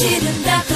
to it left.